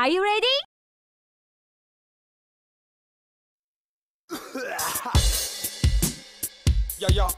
Are you ready? yeah, yeah.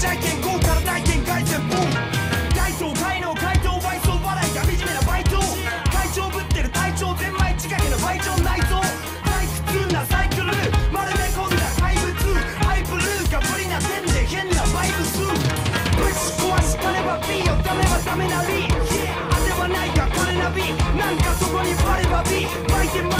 戦どうするジャイケン後から大転回旋法大東海の街頭倍走笑いが惨めなバイト会長ぶってる体調ゼンマイ近くの倍長内臓退屈なサイクル丸め込んだ怪物ハイブルーが無理な点で変なバイブスぶち壊しかねば B をダメはダメなり当てはないがこれなびなんかそこにバレば B 巻いて巻い